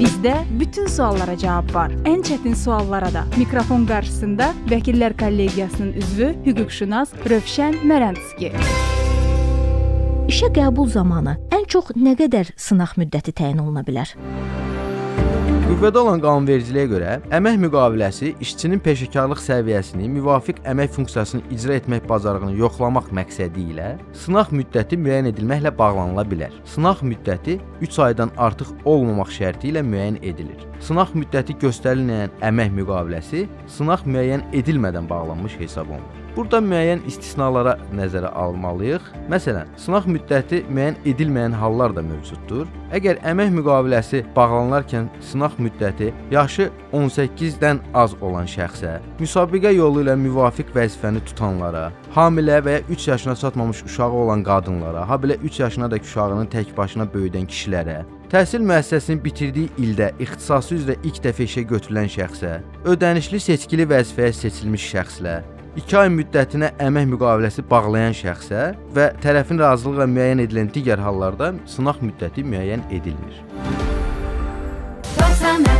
Bizdə bütün suallara cavab var. Ən çətin suallara da. Mikrofon qarşısında Vəkillər Kollegiyasının üzvü, hüquqşünas Rövşən Mərəndski. İşə qəbul zamanı ən çox nə qədər sınaq müddəti təyin oluna bilər? Qüvvədə olan qanunvericiliyə görə əmək müqaviləsi işçinin peşəkarlıq səviyyəsini, müvafiq əmək funksiyasını icra etmək bacarığını yoxlamaq məqsədi ilə sınaq müddəti müəyyən edilməklə bağlanıla bilər. Sınaq müddəti 3 aydan artıq olmamaq şərti ilə müəyyən edilir. Sınaq müddəti göstərilməyən əmək müqaviləsi sınaq müəyyən edilmədən bağlanmış hesab olunur. Burada müəyyən istisnalara nəzərə almalıyıq. Məsələn, sınaq müddəti müəyyən edilməyən hallar da mövcuddur. Əgər əmək müqaviləsi bağlanarkən sınaq müddəti yaşı 18-dən az olan şəxsə, müsabiqə yolu ilə müvafiq vəzifəni tutanlara, hamilə və ya 3 yaşına çatmamış uşağı olan qadınlara, habelə 3 yaşına da uşağını tək başına böyüdən kişilərə, Təhsil müəssisəsini bitirdiyi ildə ixtisası üzrə ilk dəfə işə götürülən şəxsə, ödənişli seçkili vəzifəyə seçilmiş şəxslər, 2 ay müddətinə əmək müqaviləsi bağlayan şəxsə və tərəfin razılığı ilə müəyyən edilən digər hallarda sınaq müddəti müəyyən edilmir. 90 FM